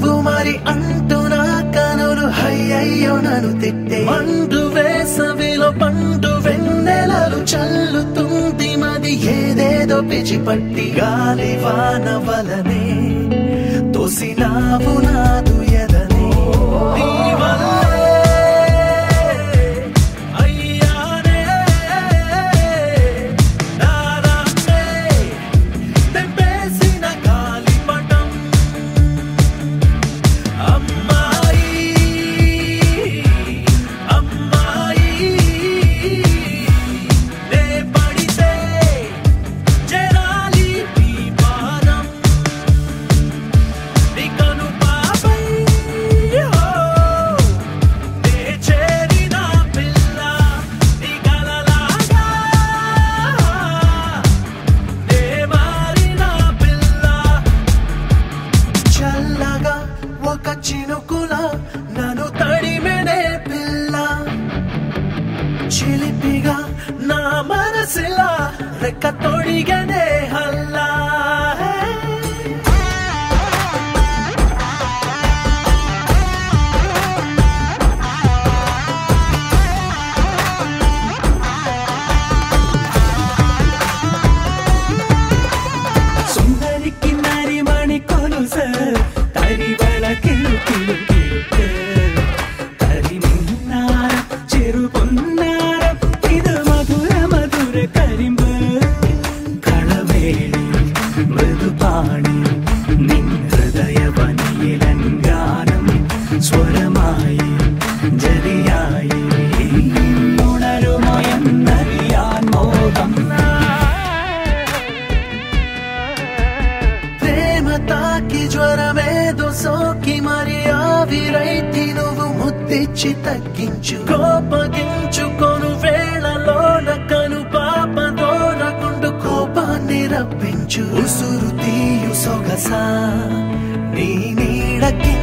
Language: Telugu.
నువ్వు మరి అంటూ నా కనులు హయ్యయ్యో నన్ను తిట్టే. మండు వేసవిలో పండు వెన్నెలలు చల్లుతుంది మది ఏదేదో పిచిపట్టి గాలి వాన వలనే తోసినావు నాదు ఎదనే. ఒక చినుకుల నన్ను తడిమెనే పిల్ల. చిలిపిగా నా మనసిలా రెక్క తొడిగనే ఆవిరైతి నువ్వు ముద్దిచ్చి తగ్గించు. కోపగించుకొను వేళలోన కను పాపదోనకుండు కోపాన్ని రప్పించు. ఉసురు తీయు సొగసా నీ నీడకి